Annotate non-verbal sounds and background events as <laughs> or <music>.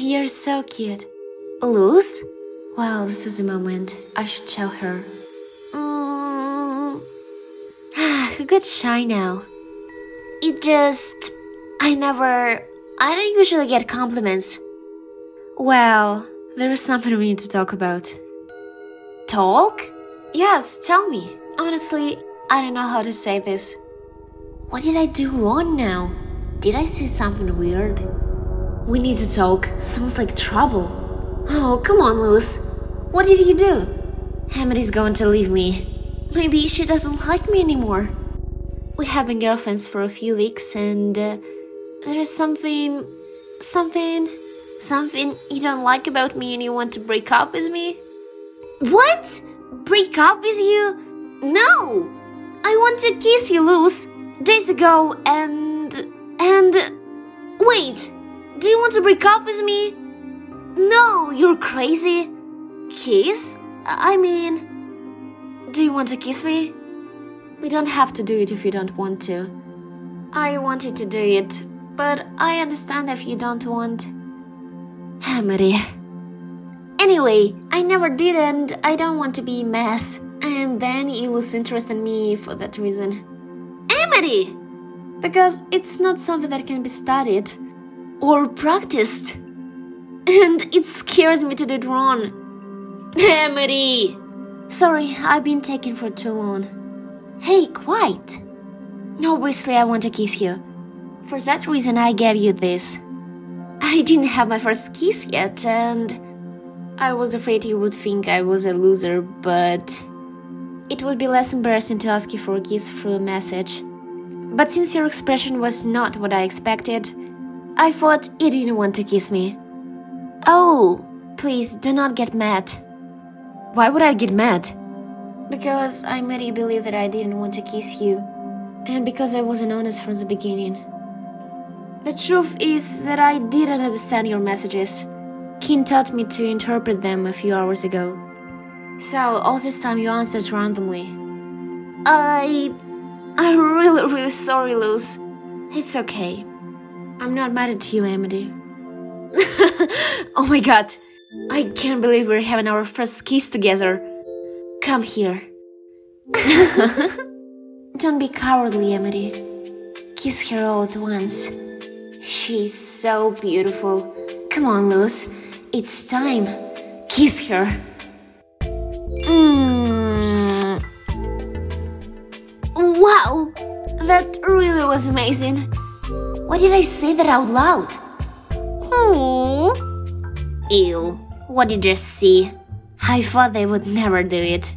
you're so cute. Luz? Well, this is a moment. I should tell her. Mm, Who got shy now? it just. I never. I don't usually get compliments. Well, there is something we need to talk about. Talk? Yes, tell me. Honestly, I don't know how to say this. What did I do wrong now? Did I say something weird? We need to talk. Sounds like trouble. Oh, come on, Luz. What did you do? Amity's going to leave me. Maybe she doesn't like me anymore. We have been girlfriends for a few weeks and uh, there is something. something. something you don't like about me and you want to break up with me? What? Break up with you? No! I want to kiss you, Luz. Days ago, and. and. Wait! Do you want to break up with me? No, you're crazy. Kiss? I mean. Do you want to kiss me? We don't have to do it if you don't want to. I wanted to do it, but I understand if you don't want. <sighs> Hammery. Anyway, I never did and I don't want to be a mess. And then you lose interest in me for that reason. Amity! Because it's not something that can be studied or practiced. And it scares me to do it wrong. Amity! Sorry, I've been taken for too long. Hey, quiet! Obviously, I want to kiss you. For that reason, I gave you this. I didn't have my first kiss yet, and I was afraid you would think I was a loser, but it would be less embarrassing to ask you for a kiss through a message. But since your expression was not what I expected, I thought you didn't want to kiss me. Oh, please do not get mad. Why would I get mad? Because I made you believe that I didn't want to kiss you, and because I wasn't honest from the beginning. The truth is that I didn't understand your messages. King taught me to interpret them a few hours ago. So, all this time you answered randomly. I. I'm really, really sorry, Luz. It's okay. I'm not mad at you, Amity. <laughs> oh my god. I can't believe we're having our first kiss together. Come here. <laughs> Don't be cowardly, Amity. Kiss her all at once. She's so beautiful. Come on, Luz. It's time. Kiss her. Mm. Wow! That really was amazing. Why did I say that out loud? Oh. Ew. What did you see? I thought they would never do it.